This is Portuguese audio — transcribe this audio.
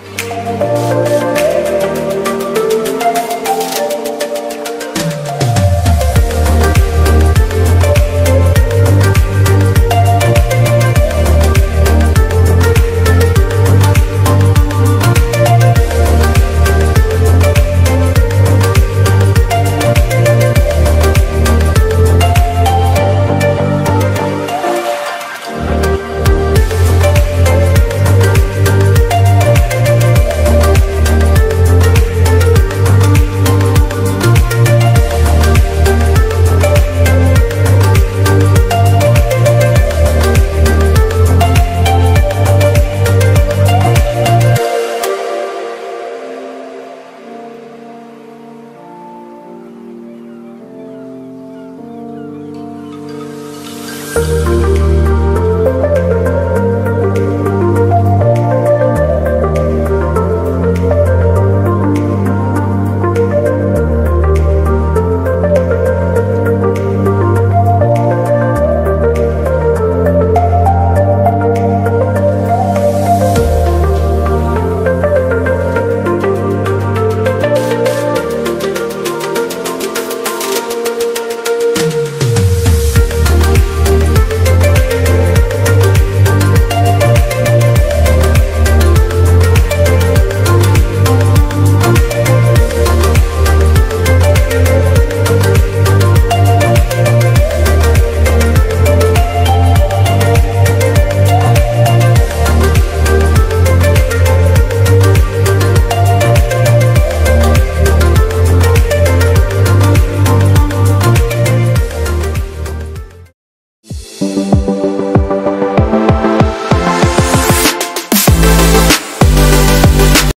Música